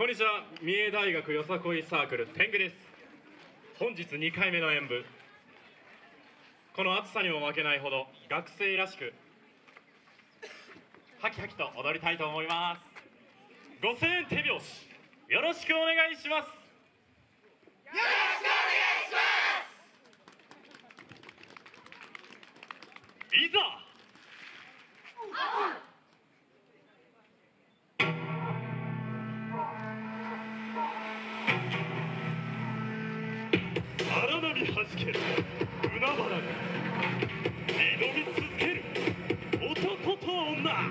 こんにちは。三重大学よさこいサークル天狗です。本日2回目の演舞。この暑さにも負けないほど学生らしくハキハキと踊りたいと思います。ご声援手拍子よろしくお願いします。よろしくお願いざ荒波海原が挑み続ける。男と女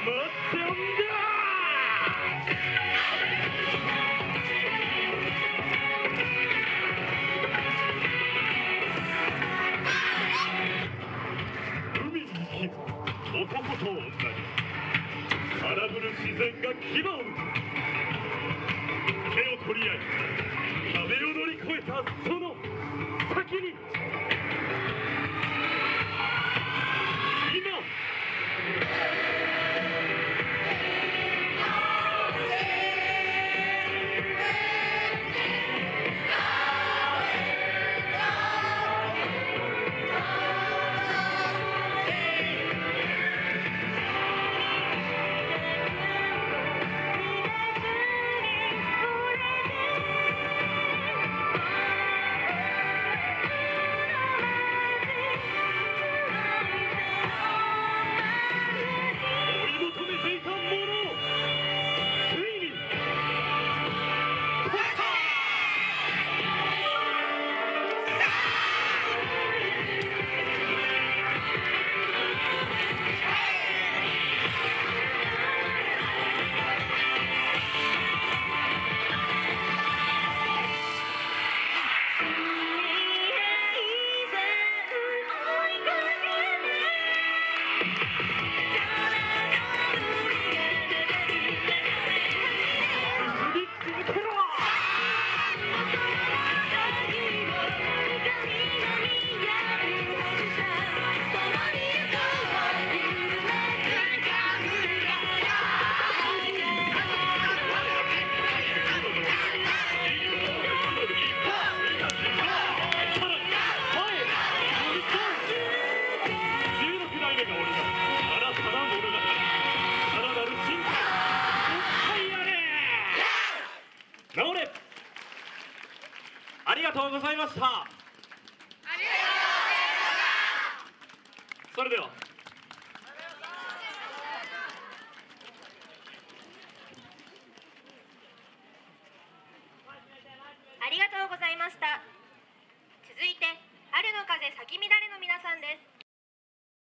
男と女に荒ぶる自然が牙を Yeah! がとうございました。それでは